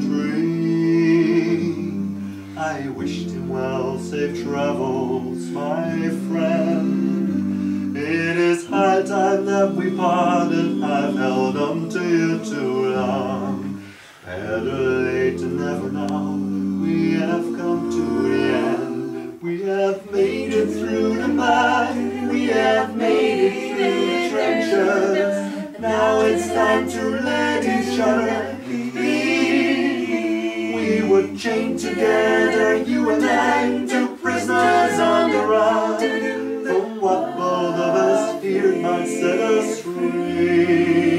dream. I wished him well, safe travels, my friend. It is high time that we parted, I've held on to you too long. Better late than never now, we have come to the end. We have made it through the mine, we have made it through the trenches. Now it's time to let each other chained together, you and I, two prisoners on the run. From what both of us feared might set us free.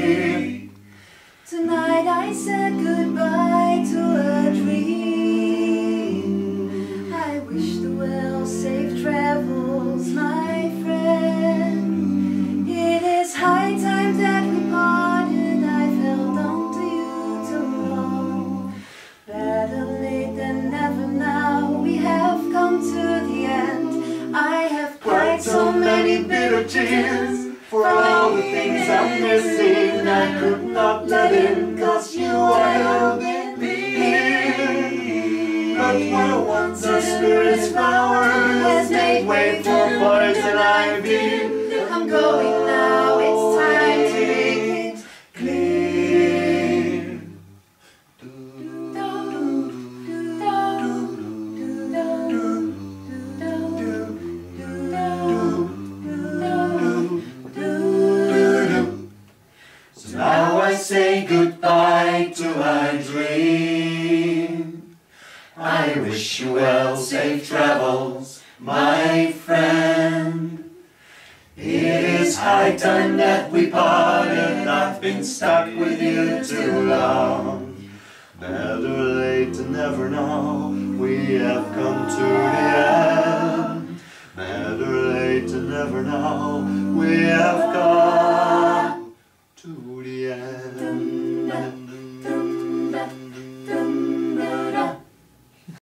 Tonight I said goodbye to a dream. I wish the well safe travels, my tears for all the things I'm missing. I could not let in, cause you are held here. But where once our spirit's flower has made way for wish you well, safe travels, my friend. It is high time that we parted. I've been stuck with you too long. Better late than never now. We have come to the end. Better late than never now. We have come.